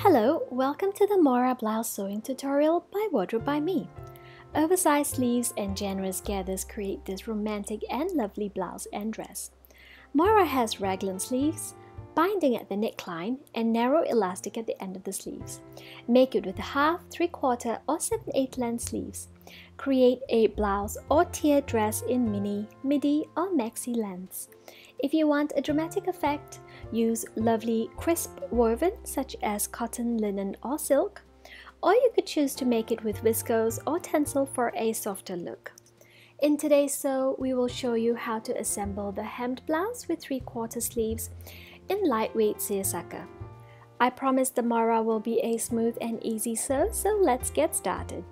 Hello, welcome to the Moira blouse sewing tutorial by Wardrobe by me. Oversized sleeves and generous gathers create this romantic and lovely blouse and dress. Moira has raglan sleeves, binding at the neckline, and narrow elastic at the end of the sleeves. Make it with a half, three quarter, or 7 8 length sleeves. Create a blouse or tier dress in mini, midi, or maxi lengths. If you want a dramatic effect, use lovely crisp woven such as cotton, linen, or silk, or you could choose to make it with viscose or tencel for a softer look. In today's sew, we will show you how to assemble the hemmed blouse with 3 quarter sleeves in lightweight seersucker. I promise the Moira will be a smooth and easy sew, so let's get started.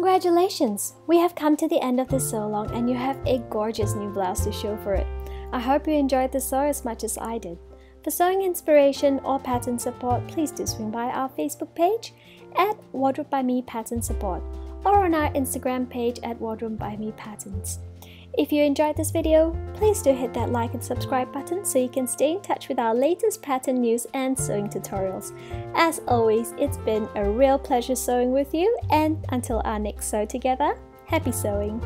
Congratulations! We have come to the end of this sew along and you have a gorgeous new blouse to show for it. I hope you enjoyed the sew as much as I did. For sewing inspiration or pattern support, please do swing by our Facebook page at Wardrobe by Me Pattern Support or on our Instagram page at Wardrobe by Me Patterns. If you enjoyed this video, please do hit that like and subscribe button so you can stay in touch with our latest pattern news and sewing tutorials. As always, it's been a real pleasure sewing with you and until our next sew together, happy sewing!